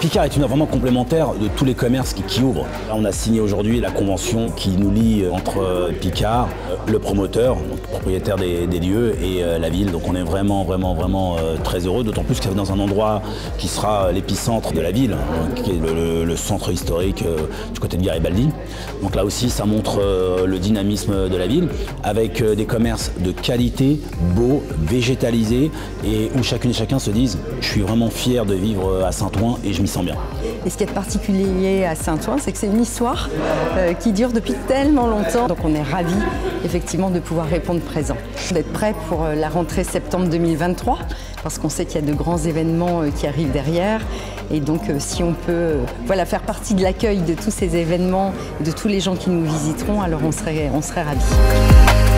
Picard est une vraiment complémentaire de tous les commerces qui, ouvrent. on a signé aujourd'hui la convention qui nous lie entre Picard, le promoteur, propriétaire des, lieux, et la ville. Donc on est vraiment, vraiment, vraiment très heureux, d'autant plus que c'est dans un endroit qui sera l'épicentre de la ville, qui est le, centre historique du côté de Garibaldi. Donc là aussi, ça montre le dynamisme de la ville, avec des commerces de qualité, beaux, végétalisés, et où chacune et chacun se disent « je suis vraiment fier de vivre à Saint-Ouen et je m'y sens bien ». Et ce qui est particulier à Saint-Ouen, c'est que c'est une histoire euh, qui dure depuis tellement longtemps. Donc on est ravis effectivement de pouvoir répondre présent, d'être prêt pour euh, la rentrée septembre 2023, parce qu'on sait qu'il y a de grands événements euh, qui arrivent derrière. Et donc si on peut voilà, faire partie de l'accueil de tous ces événements, de tous les gens qui nous visiteront, alors on serait, on serait ravis.